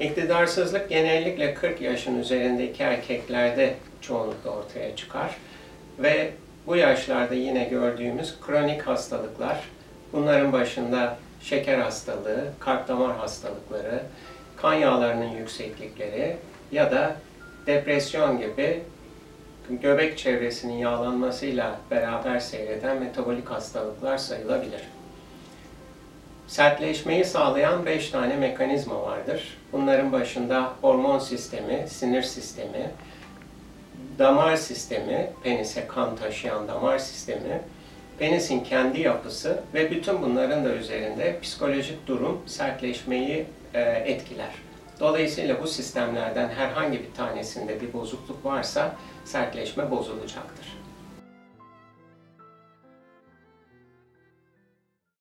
İktidarsızlık genellikle 40 yaşın üzerindeki erkeklerde çoğunlukla ortaya çıkar. Ve bu yaşlarda yine gördüğümüz kronik hastalıklar, bunların başında şeker hastalığı, kalp damar hastalıkları, kan yağlarının yükseklikleri ya da depresyon gibi göbek çevresinin yağlanmasıyla beraber seyreden metabolik hastalıklar sayılabilir. Sertleşmeyi sağlayan 5 tane mekanizma vardır. Bunların başında hormon sistemi, sinir sistemi, damar sistemi, penise kan taşıyan damar sistemi, penisin kendi yapısı ve bütün bunların da üzerinde psikolojik durum sertleşmeyi e, etkiler. Dolayısıyla bu sistemlerden herhangi bir tanesinde bir bozukluk varsa sertleşme bozulacaktır.